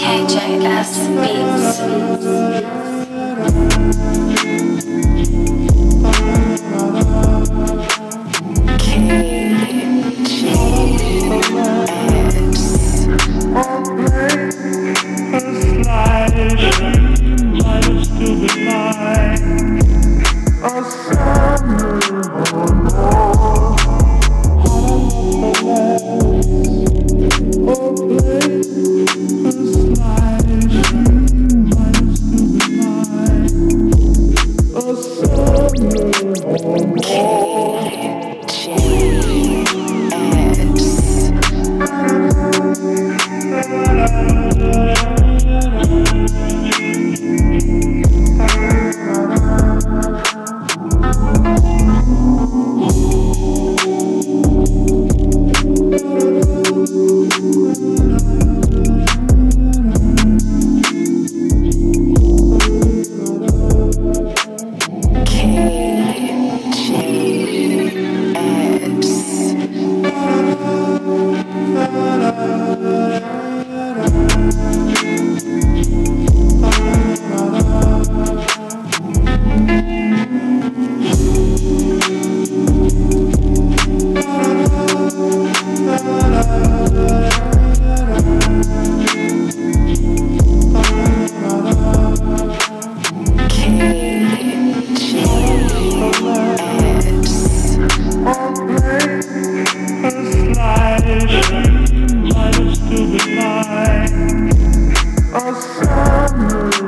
KJS Beats. Música Oh, summer.